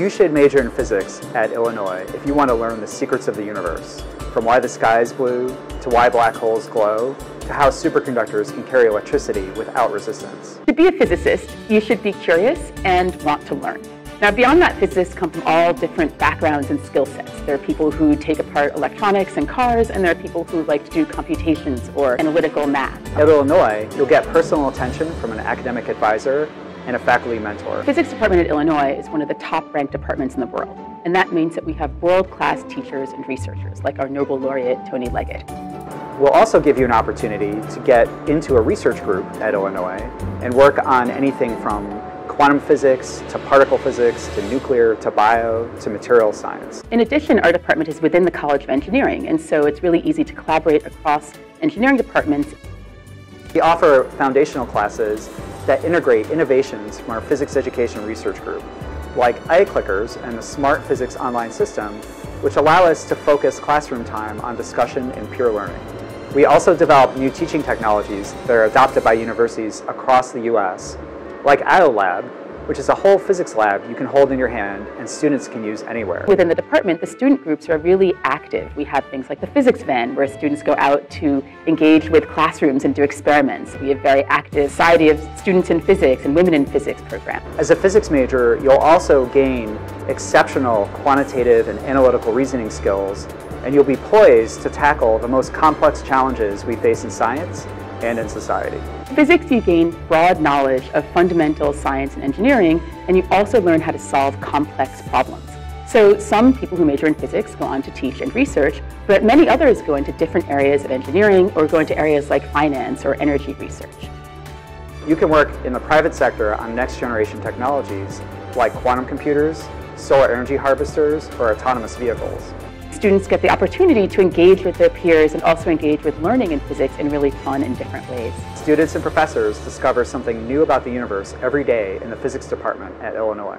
You should major in physics at Illinois if you want to learn the secrets of the universe, from why the sky is blue, to why black holes glow, to how superconductors can carry electricity without resistance. To be a physicist, you should be curious and want to learn. Now, beyond that, physicists come from all different backgrounds and skill sets. There are people who take apart electronics and cars, and there are people who like to do computations or analytical math. At Illinois, you'll get personal attention from an academic advisor and a faculty mentor. The physics department at Illinois is one of the top ranked departments in the world. And that means that we have world-class teachers and researchers, like our Nobel laureate, Tony Leggett. We'll also give you an opportunity to get into a research group at Illinois and work on anything from quantum physics to particle physics to nuclear to bio to material science. In addition, our department is within the College of Engineering, and so it's really easy to collaborate across engineering departments. We offer foundational classes that integrate innovations from our physics education research group, like iClickers and the Smart Physics Online System, which allow us to focus classroom time on discussion and peer learning. We also develop new teaching technologies that are adopted by universities across the U.S., like AttoLab, which is a whole physics lab you can hold in your hand and students can use anywhere. Within the department, the student groups are really active. We have things like the physics van, where students go out to engage with classrooms and do experiments. We have very active Society of Students in Physics and Women in Physics program. As a physics major, you'll also gain exceptional quantitative and analytical reasoning skills, and you'll be poised to tackle the most complex challenges we face in science and in society. Physics, you gain broad knowledge of fundamental science and engineering, and you also learn how to solve complex problems. So some people who major in physics go on to teach and research, but many others go into different areas of engineering or go into areas like finance or energy research. You can work in the private sector on next generation technologies like quantum computers, solar energy harvesters, or autonomous vehicles students get the opportunity to engage with their peers and also engage with learning in physics in really fun and different ways. Students and professors discover something new about the universe every day in the physics department at Illinois.